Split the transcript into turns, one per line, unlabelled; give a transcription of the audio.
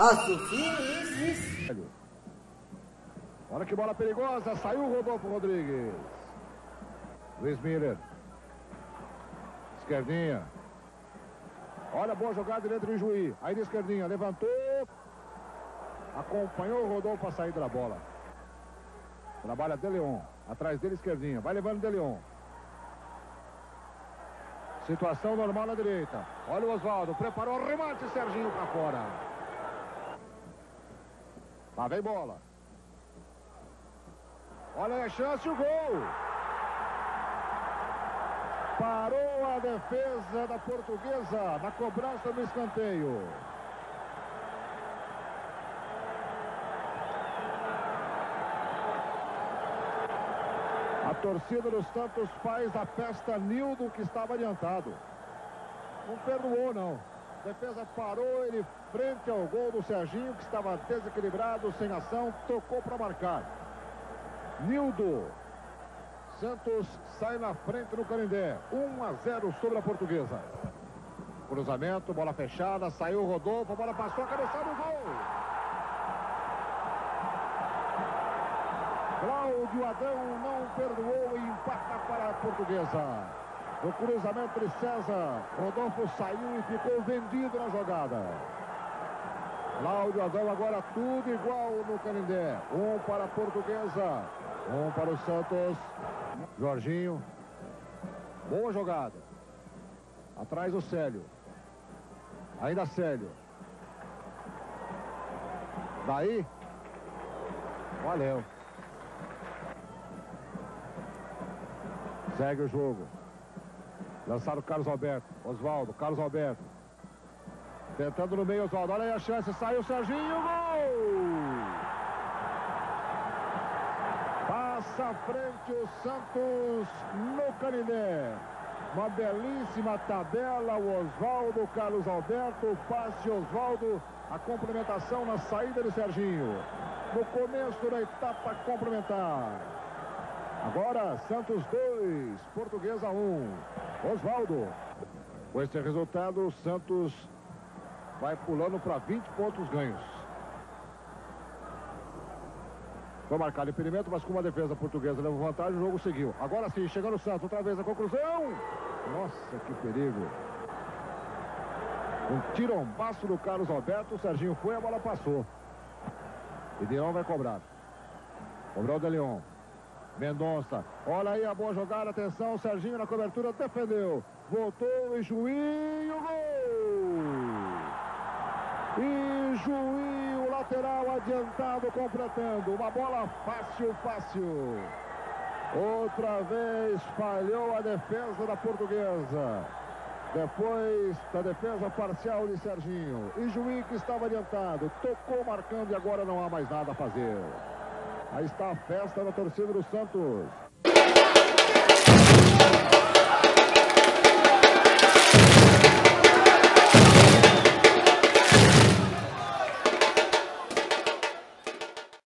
Isso.
Olha que bola perigosa, saiu o Rodolfo Rodrigues. Luiz Miller. Esquerdinha. Olha, boa jogada dentro do Juiz. Aí de esquerdinha, levantou. Acompanhou o Rodolfo a saída da bola. Trabalha De Leon. Atrás dele, esquerdinha. Vai levando De Leon. Situação normal na direita. Olha o Oswaldo. Preparou o remate, Serginho para fora. Lá vem bola. Olha a chance, o gol. Parou a defesa da portuguesa na cobrança do escanteio. A torcida dos Santos faz a festa Nildo que estava adiantado. Não perdoou, não. Defesa parou, ele frente ao gol do Serginho, que estava desequilibrado, sem ação, tocou para marcar. Nildo. Santos sai na frente no Canindé. 1 a 0 sobre a portuguesa. Cruzamento, bola fechada, saiu Rodolfo, a bola passou, a cabeçada do gol. Cláudio Adão não perdoou e empata para a portuguesa. No cruzamento de César, Rodolfo saiu e ficou vendido na jogada. Cláudio Adão agora tudo igual no Canindé. Um para a portuguesa, um para o Santos. Jorginho. Boa jogada. Atrás o Célio. Ainda Célio. Daí. Valeu. Segue o jogo. Lançaram Carlos Alberto. Oswaldo, Carlos Alberto. Tentando no meio, Oswaldo. Olha aí a chance. Saiu o Serginho. Gol! Passa à frente o Santos no Canindé. Uma belíssima tabela. O Oswaldo, Carlos Alberto. Passe Oswaldo. A complementação na saída de Serginho. No começo da etapa complementar. Agora, Santos 2, Portuguesa 1. Um. Oswaldo. Com este resultado, o Santos vai pulando para 20 pontos ganhos. Foi marcado impedimento, mas com uma defesa portuguesa levou vantagem, o jogo seguiu. Agora sim, chegando o Santos, outra vez a conclusão. Nossa, que perigo. Um tirombaço do Carlos Alberto, o Serginho foi, a bola passou. E Leão vai cobrar. Cobrou o De Leon. Mendonça. Olha aí a boa jogada. Atenção, Serginho na cobertura defendeu. Voltou e Juí o gol. E Juí, o lateral adiantado, completando. Uma bola fácil, fácil. Outra vez falhou a defesa da portuguesa. Depois da defesa parcial de Serginho. E Juí que estava adiantado. Tocou marcando e agora não há mais nada a fazer. Aí está a festa da torcida do Santos.